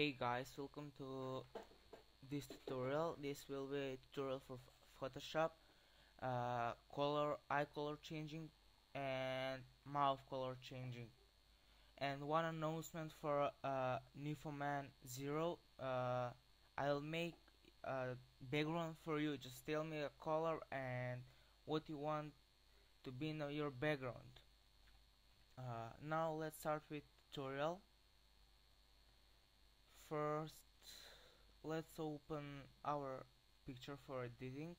Hey guys, welcome to this tutorial. This will be a tutorial for Photoshop, uh, color, eye color changing, and mouth color changing. And one announcement for uh, Newfoundland Zero. Uh, I'll make a background for you. Just tell me a color and what you want to be in your background. Uh, now let's start with tutorial first let's open our picture for editing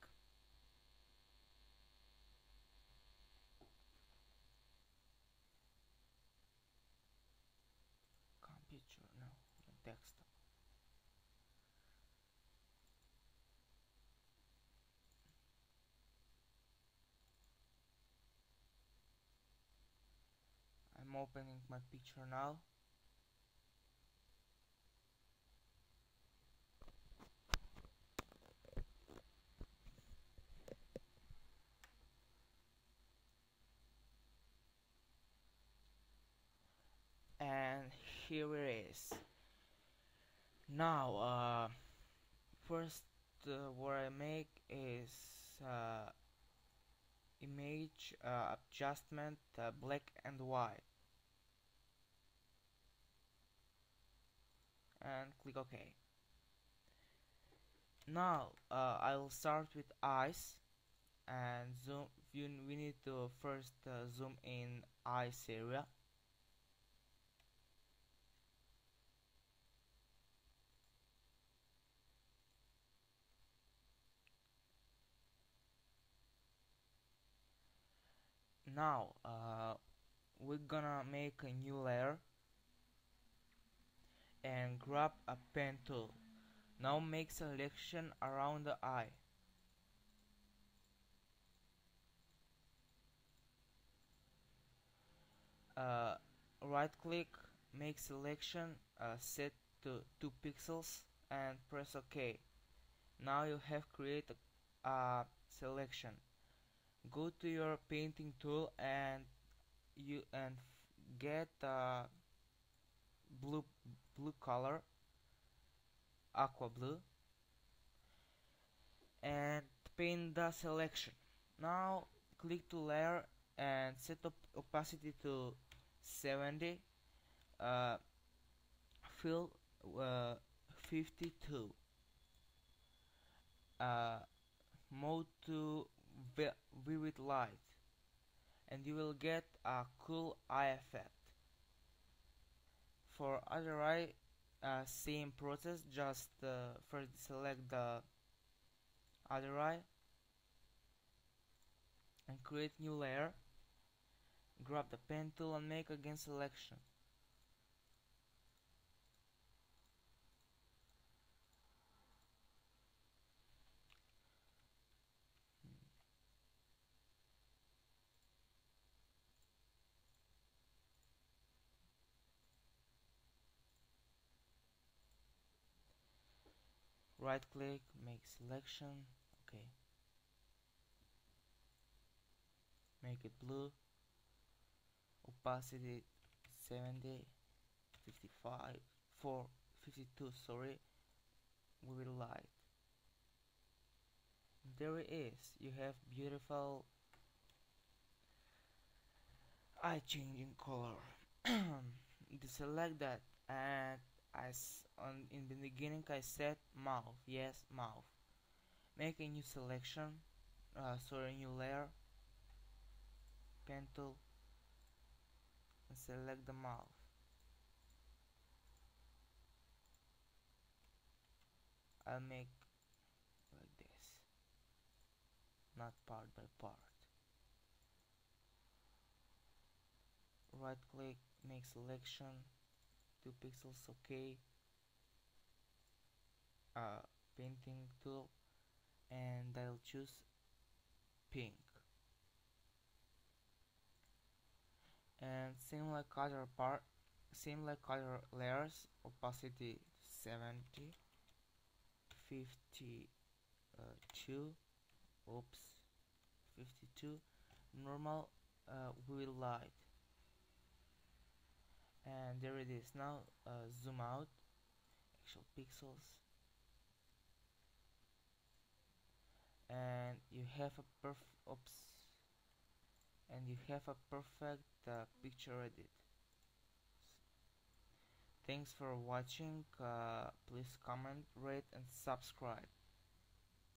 computer no text. I'm opening my picture now and here it is. Now uh, first uh, what I make is uh, image uh, adjustment uh, black and white. And click OK. Now uh, I'll start with eyes. And zoom we need to first zoom in eyes area now uh, we're gonna make a new layer and grab a pen tool. Now make selection around the eye. Uh, right click make selection uh, set to 2 pixels and press ok now you have created a selection go to your painting tool and you and get a blue blue color aqua blue and paint the selection. Now click to layer and set up opacity to 70 uh, fill uh, 52 uh, mode to vivid light and you will get a cool eye effect. For other eye uh, same process just uh, first select the other eye and create new layer. Grab the pen tool and make again selection right click make selection okay. Make it blue. Opacity 70 55 4 52 sorry. Vivid light. There it is. You have beautiful eye changing color. Select that and I beginning I said mouth yes mouth. Make a new selection uh, sorry new layer pen tool and select the mouth. I'll make like this not part by part. Right click make selection 2 pixels okay uh, painting tool and I'll choose pink. And same like part same like layers opacity 70 52 uh, oops 52 normal uh, will light. And there it is. Now uh, zoom out. Actual pixels and you have a perf oops and you have a perfect uh, picture edit thanks for watching uh, please comment rate and subscribe